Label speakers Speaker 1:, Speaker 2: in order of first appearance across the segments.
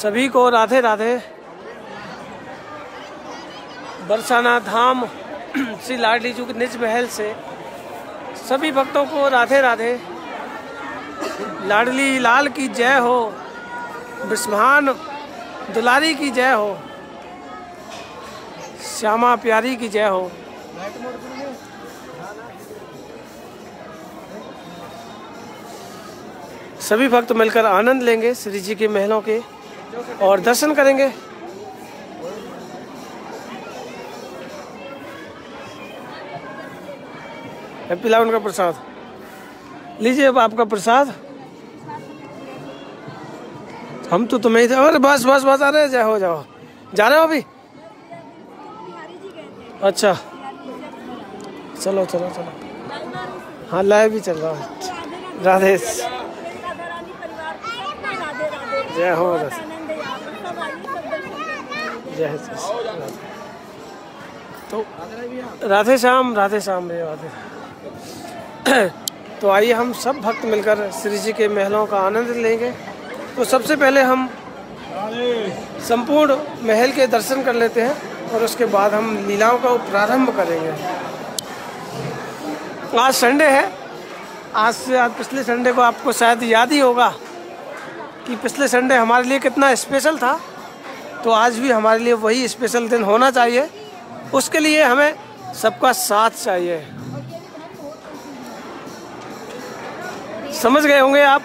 Speaker 1: सभी को राधे राधे। बरसाना धाम, श्री लाडली जी के निज महल से सभी भक्तों को राधे राधे। लाडली लाल की जय हो बिस्मान दुलारी की जय हो। श्यामा प्यारी की जय हो। सभी भक्त मिलकर आनंद लेंगे श्री जी के महलों के और दर्शन करेंगे। पिला उनका प्रसाद। लीजिए अब आपका प्रसाद। हम तो तुम्हें अरे बस बस बस, अरे जाओ जाओ जा रहे हो अभी? अच्छा। चलो चलो चलो। हाँ लाइव भी चल रहा है। राधे। जय हो जय तो राधे श्याम राधे श्याम रे राधे तो आइए हम सब भक्त मिलकर श्री जी के महलों का आनंद लेंगे। तो सबसे पहले हम संपूर्ण महल के दर्शन कर लेते हैं। और उसके बाद हम लीलाओं का प्रारंभ करेंगे। आज संडे है। आज से आज पिछले संडे को आपको शायद याद ही होगा कि पिछले संडे हमारे लिए कितना स्पेशल था। तो आज भी हमारे लिए वही स्पेशल दिन होना चाहिए। उसके लिए हमें सबका साथ चाहिए। समझ गए होंगे आप?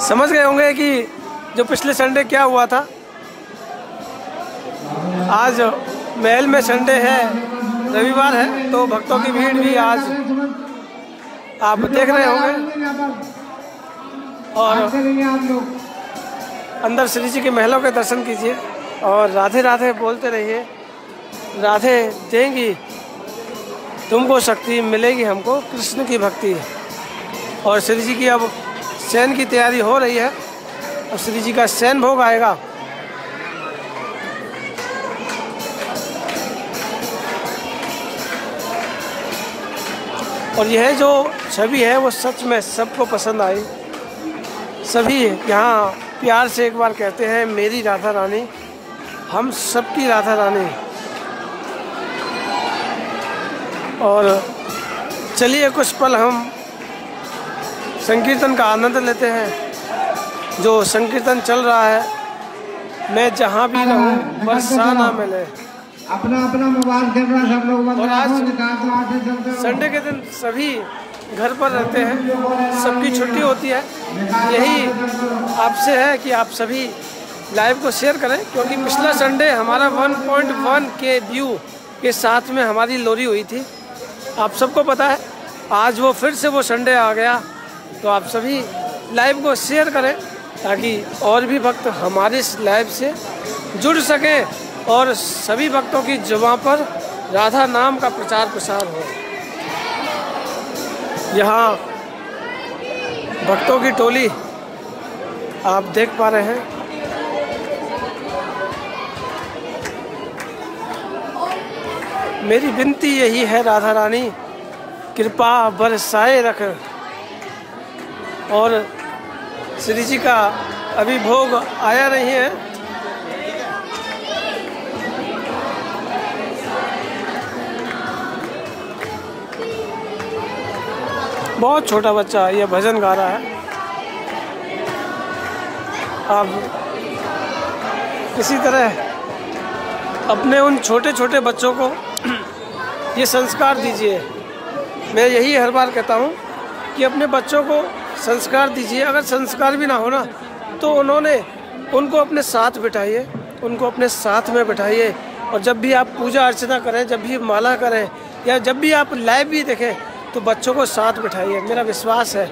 Speaker 1: समझ गए होंगे कि जो पिछले संडे क्या हुआ था? आज महल में संडे है, रविवार है तो भक्तों की भीड़ भी आज आप देख रहे होंगे। और अंदर श्री जी के महलों के दर्शन कीजिए और राधे राधे बोलते रहिए। राधे देंगी, तुमको शक्ति मिलेगी हमको, कृष्ण की भक्ति। और श्री जी की अब चैन की तैयारी हो रही है। और श्री जी का शयन भोग आएगा। और यह जो छवि है, वो सच में सबको पसंद आई। सभी यहाँ प्यार से एक बार कहते हैं, मेरी राधा रानी, हम सबकी राधा रानी। और चलिए कुछ पल हम संकीर्तन का आनंद लेते हैं। जो संकीर्तन चल रहा है मैं जहाँ भी रहूँ बरसा ना मिले।
Speaker 2: अपना अपना मोबाइल कैमरा सब लोग
Speaker 1: और आज। संडे के दिन सभी घर पर रहते हैं सबकी छुट्टी होती है। यही आपसे है कि आप सभी लाइव को शेयर करें क्योंकि पिछला संडे हमारा 1.1 के व्यू के साथ में हमारी लोरी हुई थी। आप सबको पता है आज वो फिर से वो संडे आ गया तो आप सभी लाइव को शेयर करें। ताकि और भी भक्त हमारे इस लाइव से जुड़ सकें और सभी भक्तों की जुबा पर राधा नाम का प्रचार प्रसार हो। यहाँ भक्तों की टोली आप देख पा रहे हैं। मेरी विनती यही है राधा रानी, कृपा बरसाए रख और श्री जी का अभी भोग आया नहीं है। बहुत छोटा बच्चा यह भजन गा रहा है। अब इसी तरह अपने उन छोटे छोटे बच्चों को ये संस्कार दीजिए। मैं यही हर बार कहता हूँ कि अपने बच्चों को संस्कार दीजिए। अगर संस्कार भी ना हो ना तो उन्होंने उनको अपने साथ बिठाइए, उनको अपने साथ में बिठाइए। और जब भी आप पूजा अर्चना करें, जब भी माला करें, या जब भी आप लाइव भी देखें तो बच्चों को साथ बिठाइए। मेरा विश्वास है,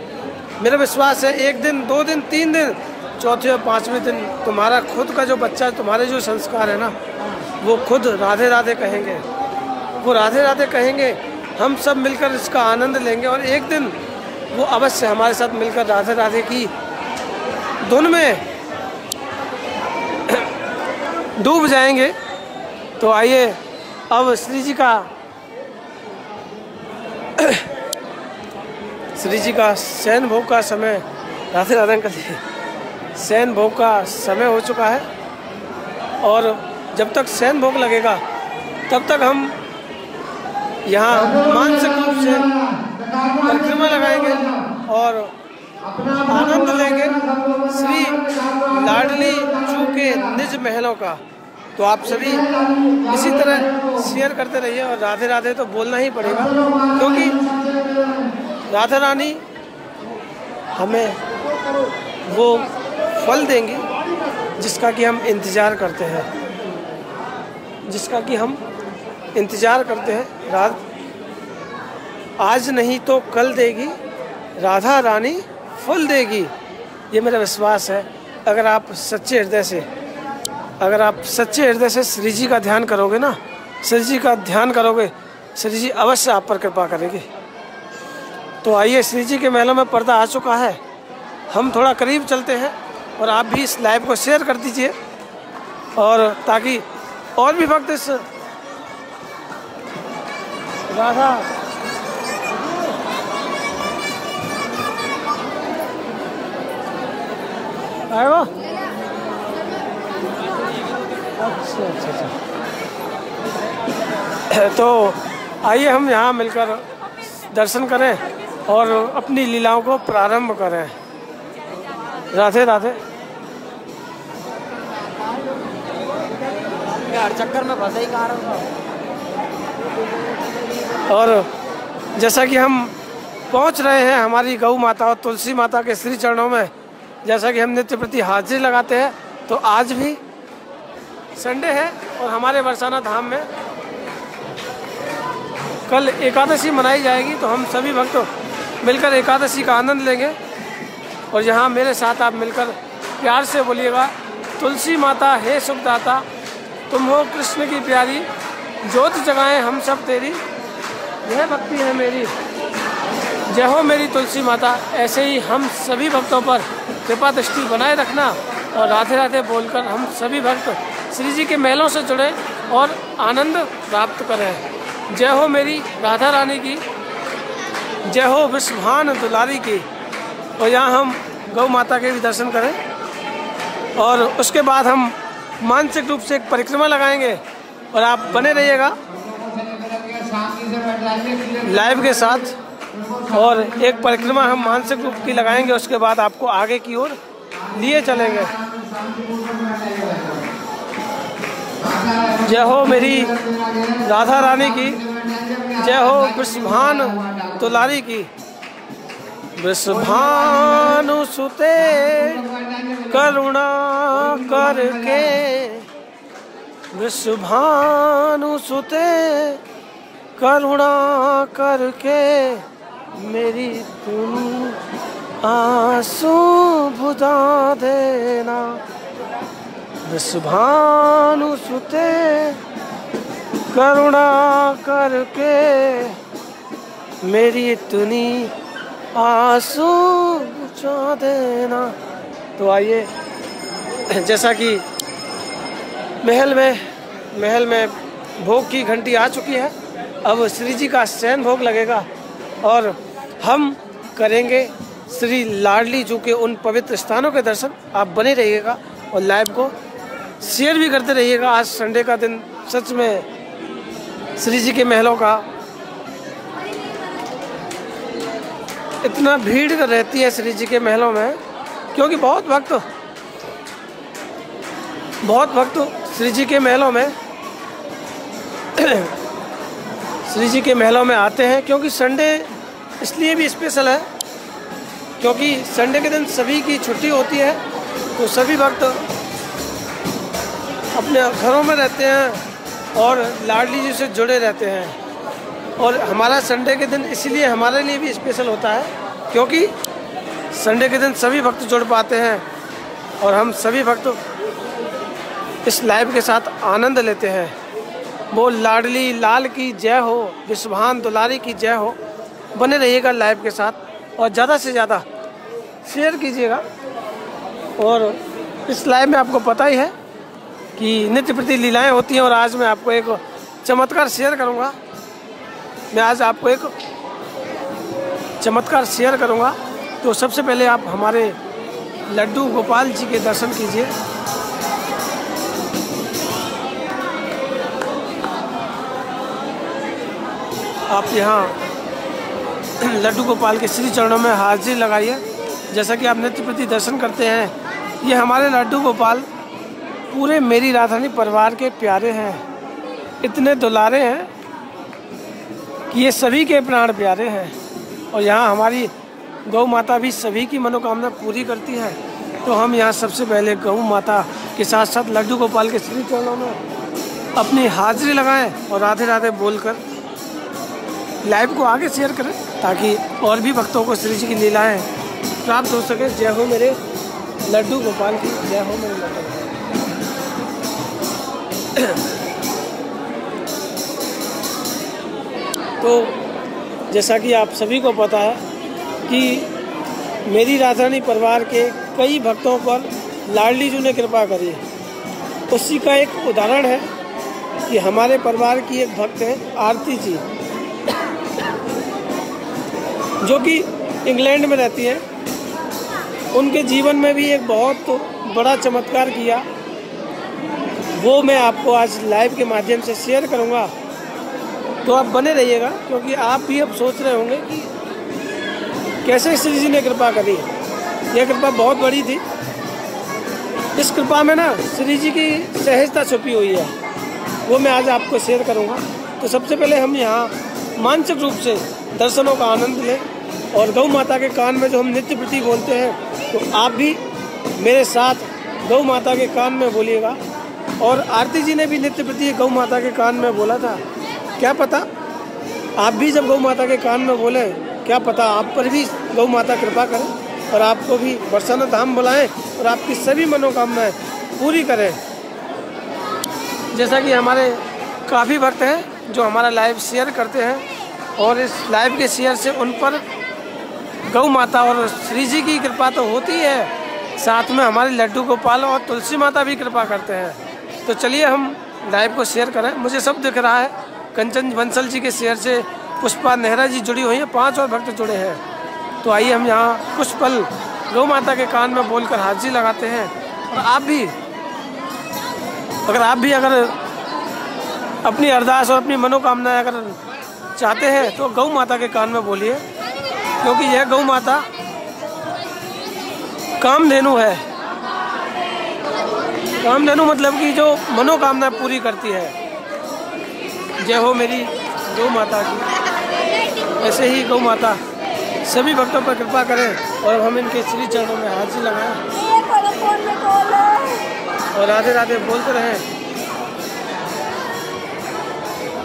Speaker 1: मेरा विश्वास है, एक दिन, दो दिन, तीन दिन, चौथे और पाँचवें दिन तुम्हारा खुद का जो बच्चा तुम्हारे जो संस्कार है ना, वो खुद राधे राधे कहेंगे। वो राधे राधे कहेंगे, हम सब मिलकर इसका आनंद लेंगे। और एक दिन वो अवश्य हमारे साथ मिलकर राधे राधे की धुन में डूब जाएँगे। तो आइए, अब श्री जी का श्री जी का शयन भोग का समय, राधे राधे अंकल जी भोग का समय हो चुका है। और जब तक शयन भोग लगेगा, तब तक हम यहाँ मानसिक रूप से परिक्रमा लगाएँगे और आनंद लेंगे श्री लाडली चू के निज महलों का। तो आप सभी इसी तरह शेयर करते रहिए और राधे राधे तो बोलना ही पड़ेगा, क्योंकि राधा रानी हमें वो फल देंगी, जिसका कि हम इंतज़ार करते हैं, जिसका कि हम इंतज़ार करते हैं रात आज नहीं तो कल देगी, राधा रानी फल देगी। ये मेरा विश्वास है। अगर आप सच्चे हृदय से, अगर आप सच्चे हृदय से श्री जी का ध्यान करोगे ना, श्री जी का ध्यान करोगे, श्री जी अवश्य आप पर कृपा करेंगे। तो आइए श्री जी के महलों में पर्दा आ चुका है। हम थोड़ा करीब चलते हैं और आप भी इस लाइव को शेयर कर दीजिए। और ताकि और भी भक्त इस राधा आएगा अच्छा अच्छा अच्छा तो आइए हम यहाँ मिलकर दर्शन करें और अपनी लीलाओं को प्रारंभ करें। राधे राधे।
Speaker 3: यार चक्कर में फंसे ही कहाँ रहा
Speaker 1: और जैसा कि हम पहुँच रहे हैं हमारी गौ माता और तुलसी माता के श्री चरणों में जैसा कि हम नित्य प्रति हाजिरी लगाते हैं तो आज भी संडे है और हमारे बरसाना धाम में कल एकादशी मनाई जाएगी तो हम सभी भक्त मिलकर एकादशी का आनंद लेंगे। और यहाँ मेरे साथ आप मिलकर प्यार से बोलिएगा, तुलसी माता, हे सुखदाता, तुम हो कृष्ण की प्यारी, ज्योत जगाएँ हम सब तेरी। यह भक्ति है मेरी। जय हो मेरी तुलसी माता। ऐसे ही हम सभी भक्तों पर कृपा दृष्टि बनाए रखना और राधे राधे बोलकर हम सभी भक्त श्री जी के महलों से जुड़े और आनंद प्राप्त करें। जय हो मेरी राधा रानी की जय हो विश्वभान दुलारी की। और यहाँ हम गौ माता के भी दर्शन करें और उसके बाद हम मानसिक रूप से एक परिक्रमा लगाएँगे और आप बने रहिएगा। लाइव के साथ। और एक परिक्रमा हम मानसिक रूप की लगाएँगे, उसके बाद आपको आगे की ओर लिए चलेंगे। जय हो मेरी राधा रानी की, जय हो विश्वभान तुलारी की। विश्वभानु सुते करुणा करके विश्वभानु सुते करुणा करके मेरी तुम आँसू बुझा देना। विश्वभानु सुते करुणा करके मेरी इतनी आँसू बुझा देना। तो आइए, जैसा कि महल में महल में भोग की घंटी आ चुकी है, अब श्री जी का शयन भोग लगेगा। और हम करेंगे श्री लाडली जू के उन पवित्र स्थानों के दर्शन। आप बने रहिएगा और लाइव को शेयर भी करते रहिएगा। आज संडे का दिन सच में श्री जी के महलों का इतना भीड़ रहती है श्री जी के महलों में, क्योंकि बहुत भक्त बहुत भक्त श्री जी के महलों में, श्री जी के महलों में आते हैं, क्योंकि संडे इसलिए भी स्पेशल है, क्योंकि संडे के दिन सभी की छुट्टी होती है तो सभी भक्त अपने घरों में रहते हैं और लाडली जी से जुड़े रहते हैं। और हमारा संडे के दिन इसलिए हमारे लिए भी स्पेशल होता है, क्योंकि संडे के दिन सभी भक्त जुड़ पाते हैं और हम सभी भक्त इस लाइव के साथ आनंद लेते हैं। वो लाडली, लाल की जय हो विश्वभान दुलारी की जय हो। बने रहिएगा लाइव के साथ और ज़्यादा से ज़्यादा शेयर कीजिएगा। और इस लाइव में आपको पता ही है कि नित्य प्रति लीलाएँ होती हैं और आज मैं आपको एक चमत्कार शेयर करूँगा। मैं आज आपको एक चमत्कार शेयर करूँगा। तो सबसे पहले आप हमारे लड्डू गोपाल जी के दर्शन कीजिए। आप यहाँ लड्डू गोपाल के श्री चरणों में हाजिरी लगाइए जैसा कि आप नित्य प्रति दर्शन करते हैं, ये हमारे लड्डू गोपाल पूरे मेरी राजधानी परिवार के प्यारे हैं। इतने दुलारे हैं कि ये सभी के प्राण प्यारे हैं। और यहाँ हमारी गौ माता भी सभी की मनोकामना पूरी करती है। तो हम यहाँ सबसे पहले गौ माता के साथ साथ लड्डू गोपाल के श्री चरणों में अपनी हाजिरी लगाएँ और राधे राधे बोलकर लाइव को आगे शेयर करें, ताकि और भी भक्तों को श्री जी की लीलाएँ प्राप्त हो सके। जय हो मेरे लड्डू गोपाल की, जय हो मेरे लड्डू तो जैसा कि आप सभी को पता है कि मेरी राजधानी परिवार के कई भक्तों पर लाडली जी ने कृपा करी है। उसी का एक उदाहरण है कि हमारे परिवार की एक भक्त है आरती जी। जो कि इंग्लैंड में रहती है। उनके जीवन में भी एक बहुत बड़ा चमत्कार किया। वो मैं आपको आज लाइव के माध्यम से शेयर करूँगा। तो आप बने रहिएगा, क्योंकि आप भी अब सोच रहे होंगे कि कैसे श्री जी ने कृपा करी। यह कृपा बहुत बड़ी थी। इस कृपा में ना श्री जी की सहजता छुपी हुई है। वो मैं आज आपको शेयर करूँगा। तो सबसे पहले हम यहाँ मानसिक रूप से दर्शनों का आनंद लें और गौ माता के कान में जो हम नित्य प्रति बोलते हैं तो आप भी मेरे साथ गौ माता के कान में बोलिएगा। और आरती जी ने भी नित्य प्रति गौ माता के कान में बोला था। क्या पता? आप भी जब गौ माता के कान में बोले, क्या पता आप पर भी गौ माता कृपा करें और आपको भी बरसाना धाम बुलाएँ और आपकी सभी मनोकामनाएँ पूरी करें। जैसा कि हमारे काफ़ी भक्त हैं जो हमारा लाइव शेयर करते हैं और इस लाइव के शेयर से उन पर गौ माता और श्री जी की कृपा तो होती है। साथ में हमारे लड्डू गोपाल और तुलसी माता भी कृपा करते हैं। तो चलिए हम लाइव को शेयर करें। मुझे सब दिख रहा है, कंचन बंसल जी के शेयर से पुष्पा नेहरा जी जुड़ी हुई हैं, पाँच और भक्त जुड़े हैं। तो आइए हम यहाँ कुछ पल गौ माता के कान में बोलकर हाजिरी लगाते हैं। और आप भी, अगर आप भी अगर अपनी अरदास और अपनी मनोकामनाएँ अगर चाहते हैं तो गौ माता के कान में बोलिए, क्योंकि यह गौ माता कामधेनु है। कामधेनु मतलब कि जो मनोकामना पूरी करती है। जय हो मेरी गौ माता की। ऐसे ही गौ माता, सभी भक्तों पर कृपा करें और हम इनके श्री चरणों में हाजिर लगाएँ। और राधे राधे बोलते रहें।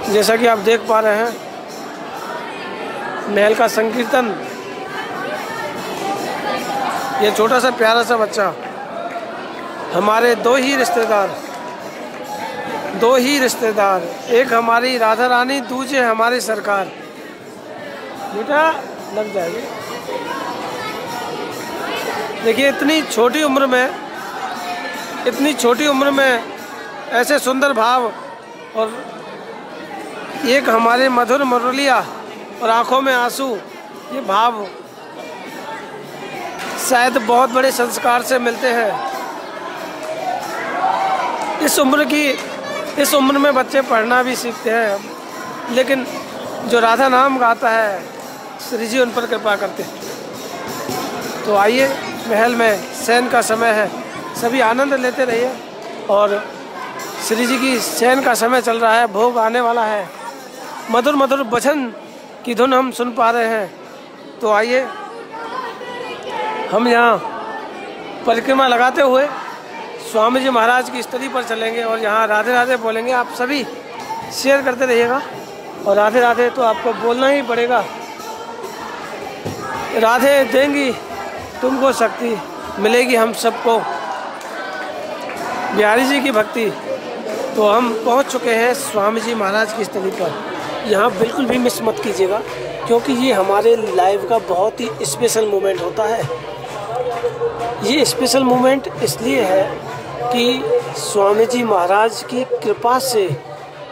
Speaker 1: जैसा कि आप देख पा रहे हैं, महल का संकीर्तन। ये छोटा सा प्यारा सा बच्चा, हमारे दो ही रिश्तेदार, दो ही रिश्तेदार, एक हमारी राधा रानी, दूजे हमारी सरकार। बेटा, लग जाएगी। देखिए, इतनी छोटी उम्र में, इतनी छोटी उम्र में ऐसे सुंदर भाव और एक हमारे मधुर मुरलिया और आँखों में आँसू, ये भाव शायद बहुत बड़े संस्कार से मिलते हैं। इस उम्र की, इस उम्र में बच्चे पढ़ना भी सीखते हैं, लेकिन जो राधा नाम गाता है, श्री जी उन पर कृपा करते हैं। तो आइए, महल में सैन का समय है। सभी आनंद लेते रहिए और श्री जी की सैन का समय चल रहा है, भोग आने वाला है। मधुर मधुर भजन की धुन हम सुन पा रहे हैं। तो आइए, हम यहाँ परिक्रमा लगाते हुए स्वामी जी महाराज की स्थली पर चलेंगे और यहाँ राधे राधे बोलेंगे। आप सभी शेयर करते रहिएगा और राधे राधे तो आपको बोलना ही पड़ेगा। राधे देंगी तुमको शक्ति, मिलेगी हम सबको। बिहारी जी की भक्ति। तो हम पहुँच चुके हैं स्वामी जी महाराज की स्थली पर। यहाँ बिल्कुल भी मिस मत कीजिएगा, क्योंकि ये हमारे लाइव का बहुत ही स्पेशल मोमेंट होता है। ये स्पेशल मोमेंट इसलिए है कि स्वामी जी महाराज की कृपा से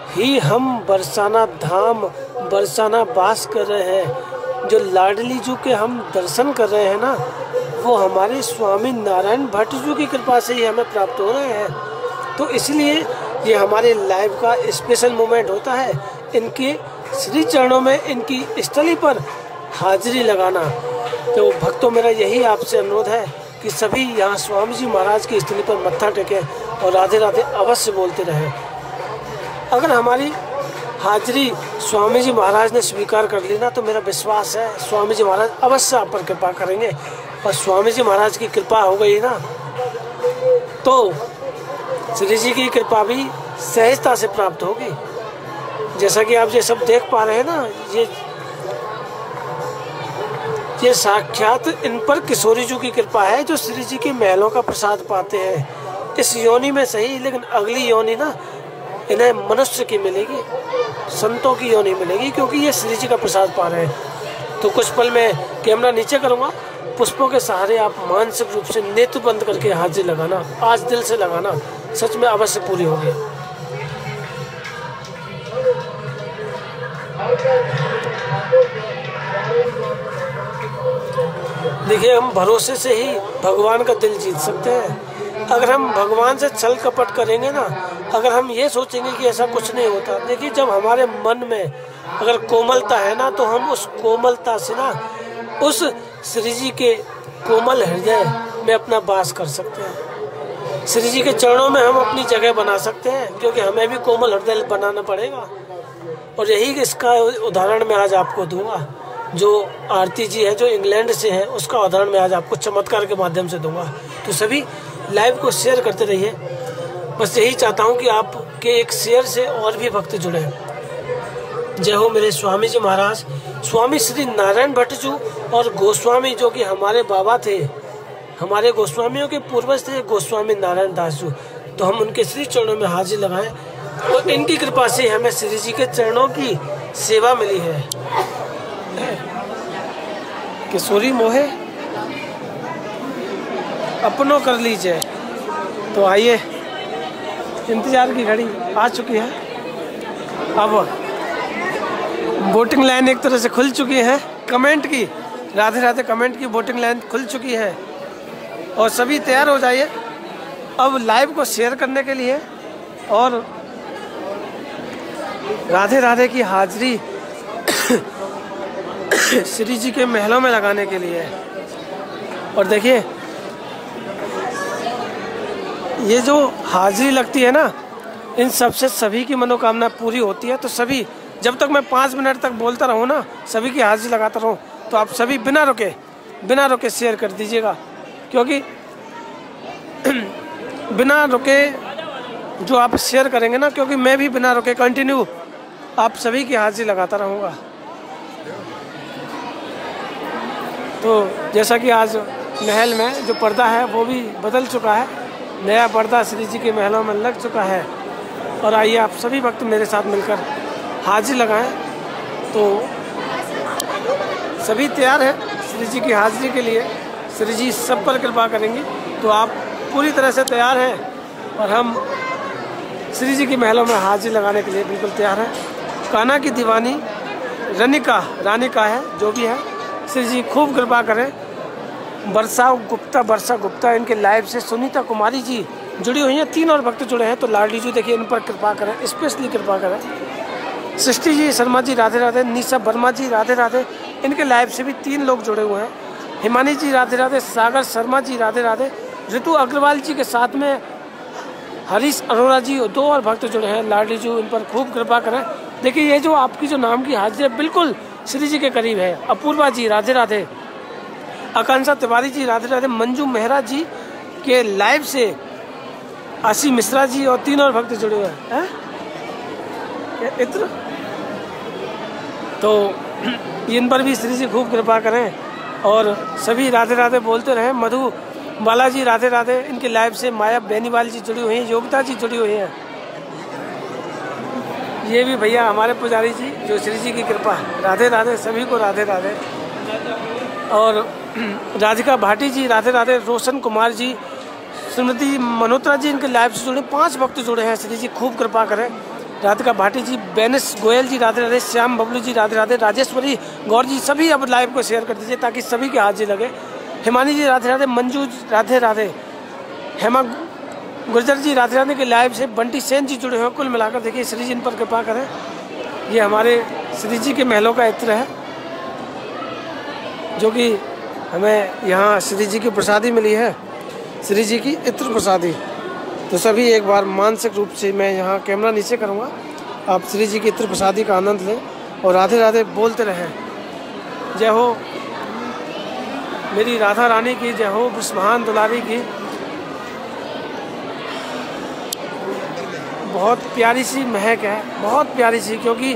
Speaker 1: ही हम बरसाना धाम, बरसाना बास कर रहे हैं। जो लाडली जू के हम दर्शन कर रहे हैं ना, वो हमारे स्वामी नारायण भट्ट जी की कृपा से ही हमें प्राप्त हो रहे हैं। तो इसलिए ये हमारे लाइव का स्पेशल मोमेंट होता है। इनके श्री चरणों में इनकी स्थली पर हाजिरी लगाना। तो भक्तों, मेरा यही आपसे अनुरोध है कि सभी यहाँ स्वामी जी महाराज की स्थली पर मत्था टेकें और राधे राधे अवश्य बोलते रहें। अगर हमारी हाजिरी स्वामी जी महाराज ने स्वीकार कर ली ना तो मेरा विश्वास है स्वामी जी महाराज अवश्य आप पर कृपा करेंगे। और स्वामी जी महाराज की कृपा हो गई ना तो श्री जी की कृपा भी सहजता से प्राप्त होगी। जैसा कि आप ये सब देख पा रहे हैं ना, ये ये साक्षात इन पर किशोरी जी की कृपा है, जो श्री जी के महलों का प्रसाद पाते हैं। इस योनि में सही, लेकिन अगली योनि ना, इन्हें मनुष्य की मिलेगी, संतों की योनि मिलेगी, क्योंकि ये श्री जी का प्रसाद पा रहे हैं। तो कुछ पल में कैमरा नीचे करूँगा, पुष्पों के सहारे आप मानसिक रूप से नेत्र बंद करके हाजिर लगाना, आज दिल से लगाना, सच में अवश्य पूरी होगी। देखिए, हम भरोसे से ही भगवान का दिल जीत सकते हैं। अगर हम भगवान से छल कपट करेंगे ना, अगर हम ये सोचेंगे कि ऐसा कुछ नहीं होता, देखिए, जब हमारे मन में अगर कोमलता है ना तो हम उस कोमलता से ना, उस श्री जी के कोमल हृदय में अपना वास कर सकते हैं। श्री जी के चरणों में हम अपनी जगह बना सकते हैं, क्योंकि हमें भी कोमल हृदय बनाना पड़ेगा। और यही इसका उदाहरण मैं आज आपको दूँगा। जो आरती जी है, जो इंग्लैंड से है, उसका उदाहरण मैं आज आपको चमत्कार के माध्यम से दूँगा। तो सभी लाइव को शेयर करते रहिए। बस यही चाहता हूँ कि आपके एक शेयर से और भी भक्त जुड़े। जय हो मेरे स्वामी जी महाराज। स्वामी श्री नारायण भट्ट जी और गोस्वामी जो कि हमारे बाबा थे, हमारे गोस्वामियों के पूर्वज थे, गोस्वामी नारायण दास जी। तो हम उनके श्री चरणों में हाजिर लगाएँ। और इनकी कृपा से हमें श्री जी के चरणों की सेवा मिली है। किशोरी मोहे, अपनों कर लीजिए। तो आइए, इंतज़ार की घड़ी आ चुकी है। अब वोटिंग लाइन एक तरह से खुल चुकी है। कमेंट की, राधे राधे कमेंट की वोटिंग लाइन खुल चुकी है। और सभी तैयार हो जाइए। अब लाइव को शेयर करने के लिए और राधे राधे की हाजिरी श्री जी के महलों में लगाने के लिए और देखिए, ये जो हाजिरी लगती है ना, इन सबसे सभी की मनोकामना पूरी होती है। तो सभी, जब तक मैं पाँच मिनट तक बोलता रहूँ ना, सभी की हाजिरी लगाता रहूँ तो आप सभी बिना रुके बिना रुके शेयर कर दीजिएगा। क्योंकि बिना रुके जो आप शेयर करेंगे ना, क्योंकि मैं भी बिना रुके कंटिन्यू आप सभी की हाजिरी लगाता रहूँगा। तो जैसा कि आज महल में जो पर्दा है, वो भी बदल चुका है। नया पर्दा श्री जी के महलों में लग चुका है। और आइए आप सभी वक्त मेरे साथ मिलकर हाजिर लगाएँ। तो सभी तैयार हैं श्री जी की हाजिरी के लिए। श्री जी सब पर कृपा करेंगे। तो आप पूरी तरह से तैयार हैं और हम श्री जी के महलों में हाजिर लगाने के लिए बिल्कुल तैयार है। काना की दीवानी रनिका रानी का है, जो भी है। श्री जी खूब कृपा करें। वर्षा गुप्ता वर्षा गुप्ता, इनके लाइव से सुनीता कुमारी जी जुड़ी हुई हैं। तीन और भक्त जुड़े हैं तो लाडली जी देखिए, इन पर कृपा करें स्पेशली कृपा करें। सृष्टि जी, शर्मा जी, राधे राधे, निशा वर्मा जी, राधे राधे, इनके लाइव से भी तीन लोग जुड़े हुए हैं। हिमानी जी, राधे राधे, सागर शर्मा जी, राधे राधे, ऋतु अग्रवाल जी के साथ में हरीश अरोड़ा जी, दो और भक्त जुड़े हैं, लाडली जी इन पर खूब कृपा करें। देखिए, ये जो आपकी जो नाम की हाजिर बिल्कुल श्री जी के करीब है। अपूर्वा जी, राधे राधे। आकांक्षा तिवारी जी, राधे राधे। मंजू मेहरा जी के लाइव से आशी मिश्रा जी और तीन और भक्त जुड़े हुए हैं। इत्र तो इन पर भी श्री जी खूब कृपा करें और सभी राधे राधे बोलते रहे। मधु बालाजी, राधे राधे, इनके लाइव से माया बेनीवाल जी जुड़ी हुई हैं, योगिता जी जुड़ी हुई हैं। ये भी भैया हमारे पुजारी जी, जो श्री जी की कृपा। राधे राधे, सभी को राधे राधे। और राधिका भाटी जी, राधे राधे, रोशन कुमार जी, श्रीमती मनोत्रा जी इनके लाइव से जुड़े, पाँच भक्त जुड़े हैं, श्री जी, खूब कृपा करें। राधिका भाटी जी, बेनिस गोयल जी, राधे राधे, श्याम बबलू जी, राधे राधे, राजेश्वरी गौर जी, सभी अब लाइव को शेयर कर दीजिए, ताकि सभी के हाथ जी लगे। हिमानी जी, राधे राधे, मंजू राधे राधे। हेमा गुर्जर जी, राधे राधे के लाइव से बंटी सेन जी जुड़े हुए कुल मिलाकर देखिए, श्री जी इन पर कृपा करें। ये हमारे श्री जी के महलों का इत्र है, जो कि हमें यहाँ श्री जी की प्रसादी मिली है। श्री जी की इत्र प्रसादी। तो सभी एक बार मानसिक रूप से मैं यहाँ कैमरा नीचे करूँगा। आप श्री जी की इत्र प्रसादी का आनंद लें और राधे राधे बोलते रहें। जय हो। मेरी राधा रानी की जय हो महान दुलारी की। बहुत प्यारी सी महक है, बहुत प्यारी सी, क्योंकि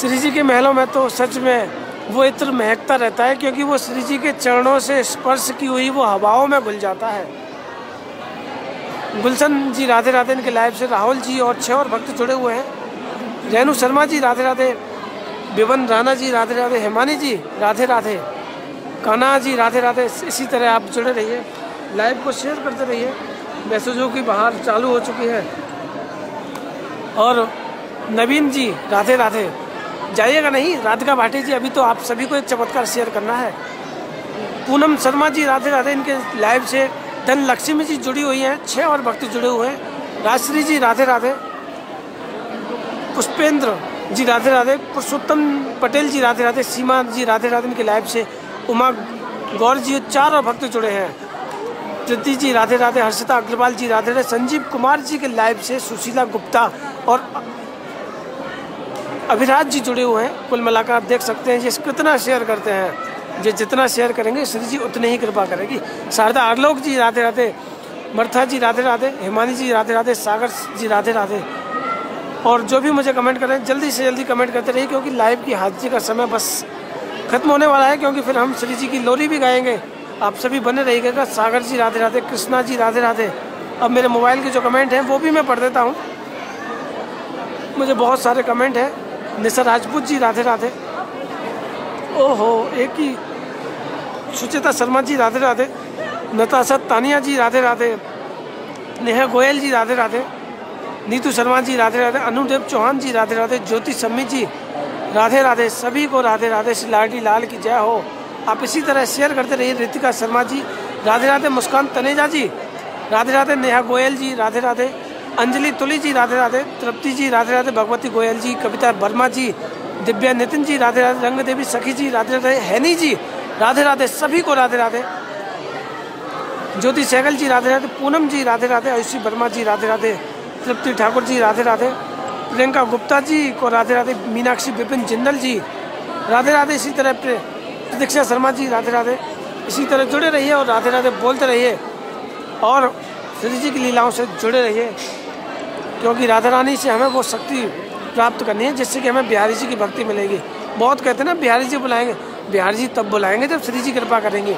Speaker 1: श्री जी के महलों में तो सच में वो इत्र महकता रहता है, क्योंकि वो श्री जी के चरणों से स्पर्श की हुई वो हवाओं में घुल जाता है। गुलशन जी राधे राधे, इनके लाइव से राहुल जी और छः और भक्त जुड़े हुए हैं। रेणु शर्मा जी राधे राधे विवन राणा जी राधे राधे, हेमानी जी राधे राधे कान्हा जी, राधे राधे, इसी तरह आप जुड़े रहिए लाइव को शेयर करते रहिए। मैसेजों की बाहर चालू हो चुकी है। और नवीन जी, राधे राधे, जाइएगा नहीं, राधिका भाटी जी, अभी तो आप सभी को एक चमत्कार शेयर करना है। पूनम शर्मा जी, राधे राधे, इनके लाइव से धन लक्ष्मी जी जुड़ी हुई हैं, छह और भक्त जुड़े हुए हैं। राजश्री जी, राधे राधे, पुष्पेंद्र जी, राधे राधे, पुरुषोत्तम पटेल जी, राधे राधे, सीमा जी, राधे राधे, इनके लाइव से उमा गौर जी चार और भक्त जुड़े हैं। प्रीति जी, राधे राधे, हर्षिता, अग्रवाल जी, राधे राधे, संजीव कुमार जी के लाइव से सुशीला गुप्ता और अभिराज जी जुड़े हुए हैं। कुल मिलाकर आप देख सकते हैं ये कितना शेयर करते हैं। जो जितना शेयर करेंगे, श्री जी उतने ही कृपा करेगी। शारदा आरलोक जी, राधे राधे, मर्था जी, राधे राधे, हिमानी जी, राधे राधे, सागर जी, राधे राधे। और जो भी मुझे कमेंट करें, जल्दी से जल्दी कमेंट करते रहिए, क्योंकि लाइव की हाजिरी का समय बस खत्म होने वाला है क्योंकि फिर हम श्री जी की लोरी भी गाएँगे। आप सभी बने रहिएगा सागर जी, राधे राधे, कृष्णा जी, राधे राधे। अब मेरे मोबाइल के जो कमेंट हैं, वो भी मैं पढ़ देता हूँ। मुझे बहुत सारे कमेंट हैं। निशा राजपूत जी, राधे राधे। ओहो, एक ही। सुचेता शर्मा जी, राधे राधे। नताशा तानिया जी, राधे राधे। नेहा गोयल जी, राधे राधे। नीतू शर्मा जी, राधे राधे। अनुदेव चौहान जी, राधे राधे। ज्योति सम्मी जी राधे राधे सभी को राधे राधे श्री लाडी लाल की जय हो आप इसी तरह शेयर करते रहिए रितिका शर्मा जी राधे राधे मुस्कान तनेजा जी राधे राधे नेहा गोयल जी राधे राधे अंजलि तुली जी राधे राधे तृप्ति जी राधे राधे भगवती गोयल जी कविता वर्मा जी दिव्या नितिन जी राधे राधे रंग देवी सखी जी राधे राधे हैनी जी राधे राधे सभी को राधे राधे ज्योति सहगल जी राधे राधे पूनम जी राधे राधे आयुषी वर्मा जी राधे राधे तृप्ति ठाकुर जी राधे राधे प्रियंका गुप्ता जी को राधे राधे, मीनाक्षी विपिन जिंदल जी, राधे राधे इसी तरह प्रतीक्षा शर्मा जी, राधे राधे। इसी तरह जुड़े रहिए और राधे राधे बोलते रहिए। और श्री जी की लीलाओं से जुड़े रहिए, क्योंकि राधा रानी से हमें वो शक्ति प्राप्त करनी है, जिससे कि हमें बिहारी जी की भक्ति मिलेगी। बहुत कहते हैं ना, बिहारी जी बुलाएँगे। बिहारी जी तब बुलाएँगे जब श्री जी कृपा करेंगे।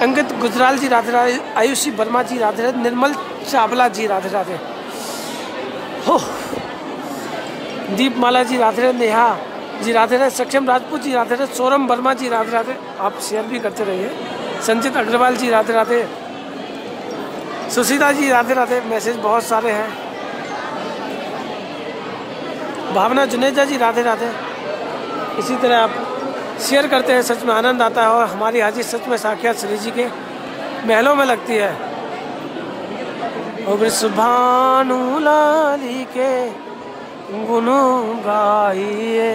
Speaker 1: अंकित गुजराल जी, राधे राधे। आयुषी वर्मा जी, राधे राधे। निर्मल चावला जी, राधे राधे। हो। दीपमाला जी, राधे नेहा जी, राधे राधे सक्षम राजपूत जी, राधे राधे सोरम वर्मा जी, राधे राधे। आप शेयर भी करते रहिए। संचित अग्रवाल जी, राधे राधे। सुशीता जी, राधे राधे। मैसेज बहुत सारे हैं। भावना जुनेजा जी, राधे राधे। इसी तरह आप शेयर करते हैं, सच में आनंद आता है और हमारी हाजिर सच में साक्षात श्री जी के महलों में लगती है। सुभानु लाली के गुनु गाइए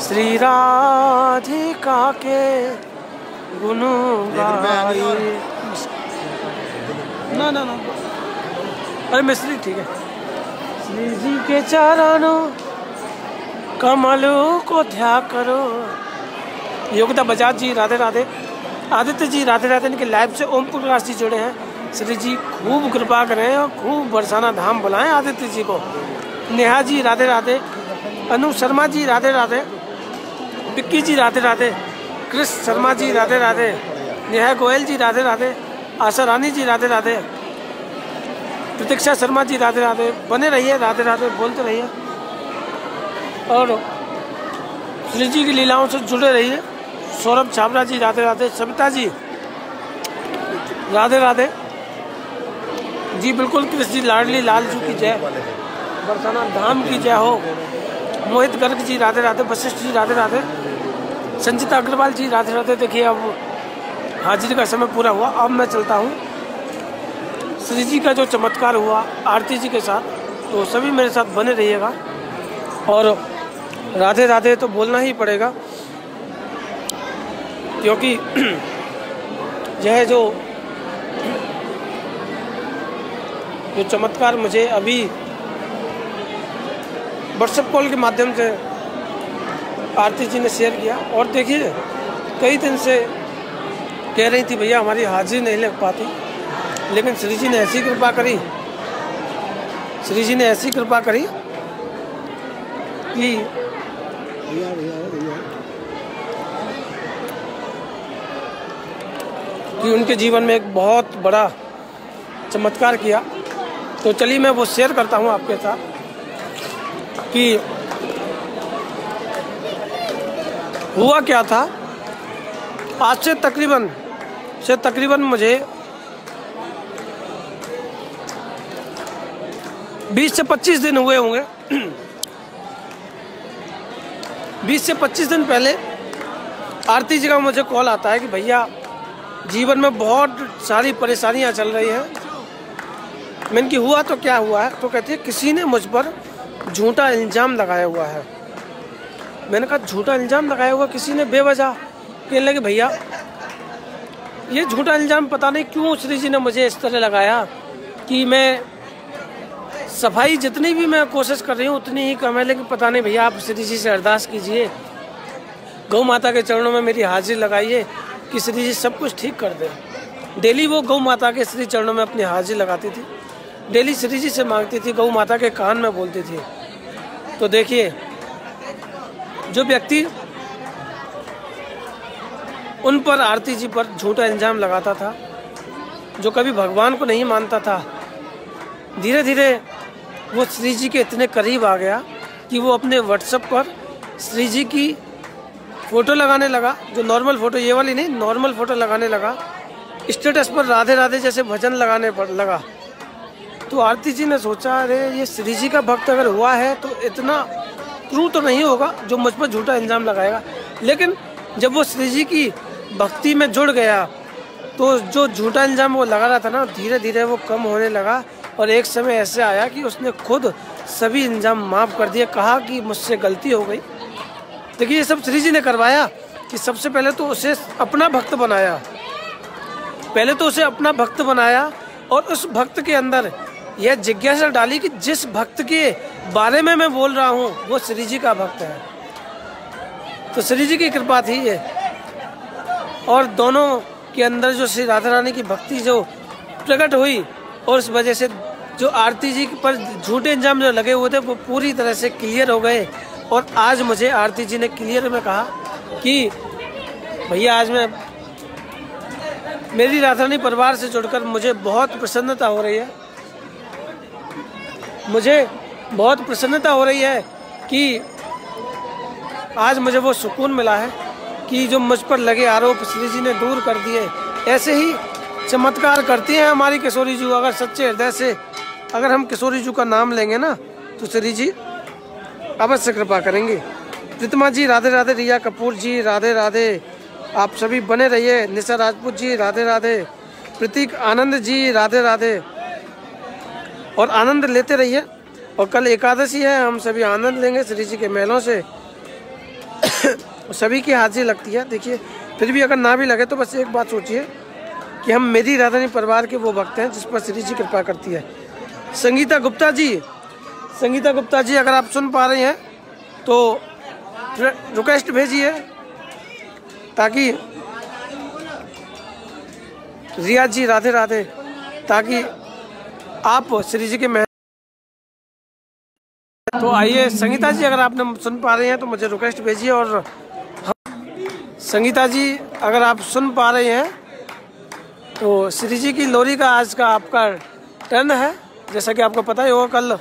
Speaker 1: श्री राधिका के गुनु गाइए ना ना ना। अरे मिस्त्री ठीक है। श्री जी के चरणों कमलों को ध्या करो। योगिता बजाज जी राधे राधे। आदित्य जी राधे राधे इनके लाइव से ओम प्रकाश जी जुड़े हैं। श्री जी खूब कृपा करें और खूब बरसाना धाम बुलाएँ आदित्य जी को। नेहा जी, राधे राधे, अनु शर्मा जी, राधे राधे, पिक्की जी, राधे राधे कृष शर्मा जी, राधे राधे, नेहा गोयल जी, राधे राधे, आशा रानी जी, राधे राधे, प्रतीक्षा शर्मा जी, राधे राधे, बने रहिए, राधे राधे, बोलते रहिए। और श्री जी की लीलाओं से जुड़े रहिए। सौरभ छाबरा जी, राधे राधे, सविता जी, राधे राधे। जी, बिल्कुल कृष्ण जी, लाडली, लाल जी की जय। बरसाना धाम की जय हो। मोहित गर्ग जी, राधे राधे, वशिष्ठ जी, राधे राधे। संचिता अग्रवाल जी, राधे राधे। देखिए, अब हाजिरी का समय पूरा हुआ। अब मैं चलता हूँ। श्री जी का जो चमत्कार हुआ, आरती जी के साथ तो सभी मेरे साथ बने रहिएगा। और राधे राधे तो बोलना ही पड़ेगा, क्योंकि यह जो जो चमत्कार मुझे अभी व्हाट्सएप कॉल के माध्यम से आरती जी ने शेयर किया। और देखिए, कई दिन से कह रही थी, भैया, हमारी हाजिरी नहीं लग पाती। लेकिन श्री जी ने ऐसी कृपा करी, श्री जी ने ऐसी कृपा करी कि कि उनके जीवन में एक बहुत बड़ा चमत्कार किया। तो चलिए, मैं वो शेयर करता हूँ आपके साथ। कि हुआ क्या था? आज से तकरीबन से तकरीबन मुझे 20 से 25 दिन हुए होंगे। 20 से 25 दिन पहले आरती जी का मुझे कॉल आता है कि भैया, जीवन में बहुत सारी परेशानियाँ चल रही हैं। मैंने कि हुआ तो क्या हुआ है? तो कहती है, किसी ने मुझ पर झूठा इल्ज़ाम लगाया हुआ है। मैंने कहा, झूठा इल्ज़ाम लगाया हुआ किसी ने? बेवजह। कहने लगे, भैया, ये झूठा इल्ज़ाम पता नहीं क्यों श्री जी ने मुझे इस तरह लगाया कि मैं सफ़ाई जितनी भी मैं कोशिश कर रही हूँ, उतनी ही कम है। लेकिन पता नहीं भैया, आप श्री जी से अरदास कीजिए। गौ माता के चरणों में मेरी हाजिरी लगाइए कि श्री जी सब कुछ ठीक कर दे। डेली वो गौ माता के श्री चरणों में अपनी हाजिरी लगाती थी। डेली श्री जी से मांगती थी गौ माता के कान में बोलती थी। तो देखिए, जो व्यक्ति उन पर आरती जी पर झूठा इल्ज़ाम लगाता था, जो कभी भगवान को नहीं मानता था धीरे धीरे वो श्री जी के इतने करीब आ गया कि वो अपने व्हाट्सएप पर श्री जी की फ़ोटो लगाने लगा, जो नॉर्मल फ़ोटो ये वाली नहीं नॉर्मल फ़ोटो लगाने लगा स्टेटस पर राधे राधे जैसे भजन लगाने पर लगा। तो आरती जी ने सोचा, अरे, ये श्री जी का भक्त अगर हुआ है तो इतना ट्रू तो नहीं होगा जो मुझ पर झूठा इल्ज़ाम लगाएगा। लेकिन जब वो श्री जी की भक्ति में जुड़ गया तो जो झूठा इल्ज़ाम वो लगा रहा था ना धीरे धीरे वो कम होने लगा और एक समय ऐसे आया कि उसने खुद सभी इल्ज़ाम माफ़ कर दिए, कहा कि मुझसे गलती हो गई। देखिए, ये सब श्री जी ने करवाया कि सबसे पहले तो उसे अपना भक्त बनाया। पहले तो उसे अपना भक्त बनाया और उस भक्त के अंदर यह जिज्ञासा डाली कि जिस भक्त के बारे में मैं बोल रहा हूँ, वो श्री जी का भक्त है। तो श्री जी की कृपा थी ये। और दोनों के अंदर जो श्री राधा रानी की भक्ति जो प्रकट हुई, और उस वजह से जो आरती जी पर झूठे इंजाम जो लगे हुए थे, वो पूरी तरह से क्लियर हो गए। और आज मुझे आरती जी ने क्लियर में कहा कि, भैया, आज मैं, मेरी राधारानी परिवार से जुड़कर मुझे बहुत प्रसन्नता हो रही है। मुझे बहुत प्रसन्नता हो रही है कि आज मुझे वो सुकून मिला है कि जो मुझ पर लगे आरोप श्री जी ने दूर कर दिए, ऐसे ही चमत्कार करती हैं हमारी किशोरी जी, अगर सच्चे हृदय से अगर हम किशोरी जी का नाम लेंगे ना तो श्री जी अवश्य कृपा करेंगे। प्रतिमा जी, राधे राधे, रिया कपूर जी, राधे राधे, आप सभी बने रहिए। निशा राजपूत जी, राधे राधे, प्रतीक आनंद जी, राधे राधे और आनंद लेते रहिए। और कल एकादशी है, हम सभी आनंद लेंगे श्री जी के मेलों से। सभी की हाजिरी लगती है। देखिए, फिर भी अगर ना भी लगे तो बस एक बात सोचिए कि हम मेरी राधानी परिवार के वो भक्त हैं जिस पर श्री जी कृपा करती है। संगीता गुप्ता जी, संगीता गुप्ता जी, अगर आप सुन पा रहे हैं तो रिक्वेस्ट भेजिए ताकि रिया जी राधे राधे ताकि आप श्री जी के मह तो आइए, संगीता जी, अगर आपने सुन पा रहे हैं तो मुझे रिक्वेस्ट भेजिए और संगीता जी, अगर आप सुन पा रहे हैं तो श्री जी की लोरी का आज का आपका टर्न है। जैसा कि आपको पता ही होगा, कल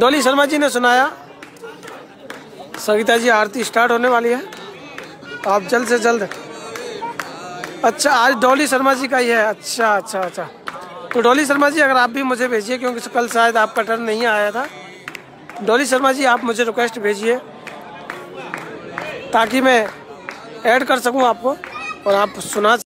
Speaker 1: डॉली शर्मा जी ने सुनाया। संगीता जी, आरती स्टार्ट होने वाली है। आप जल्द से जल्द अच्छा आज डॉली शर्मा जी का ही है। अच्छा अच्छा अच्छा। तो डोली शर्मा जी, अगर आप भी मुझे भेजिए, क्योंकि कल शायद आपका टर्न नहीं आया था। डोली शर्मा जी, आप मुझे रिक्वेस्ट भेजिए, ताकि मैं ऐड कर सकूँ आपको और आप सुना